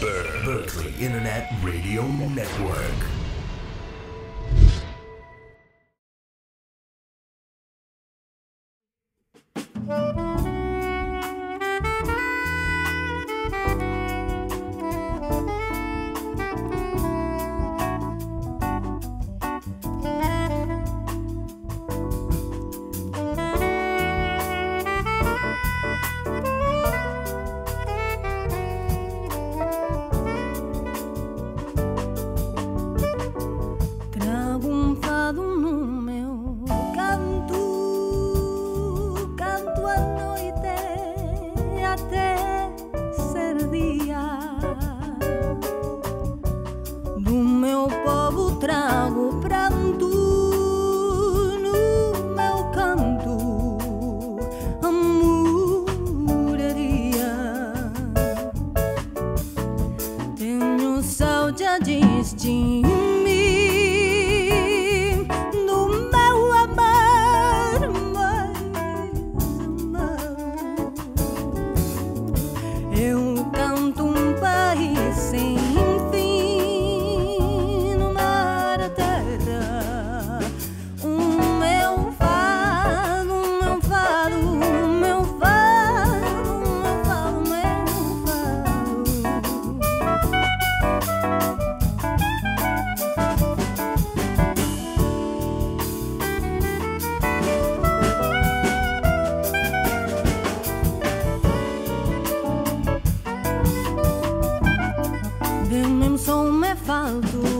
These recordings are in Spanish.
Berkeley Internet Radio Network. his jeans. asfalto.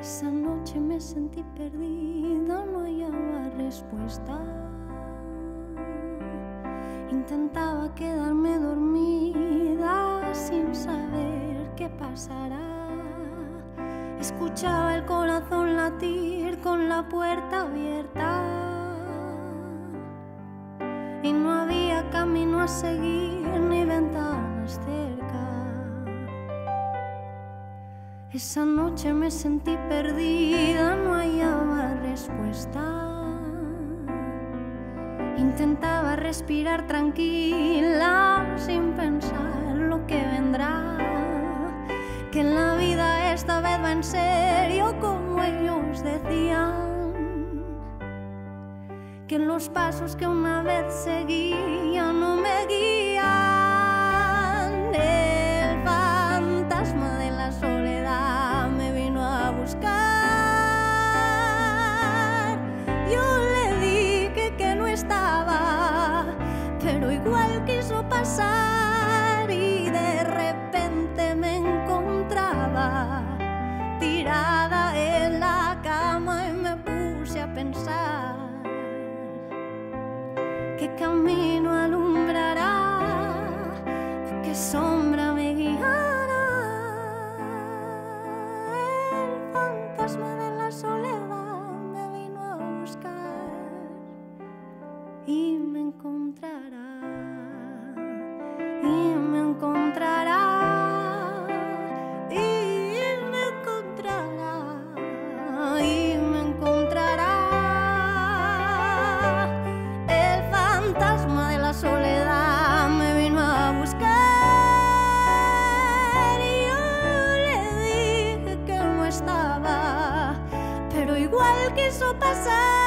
Esa noche me sentí perdida, no hallaba respuesta. Intentaba quedarme dormida sin saber qué pasará. Escuchaba el corazón latir con la puerta abierta. Y no había camino a seguir ni ventanas Esa noche me sentí perdida, no hallaba respuesta. Intentaba respirar tranquila sin pensar lo que vendrá. Que en la vida esta vez va en serio como ellos decían. Que los pasos que una vez seguí y de repente me encontraba tirada en la cama y me puse a pensar que camino que isso passar.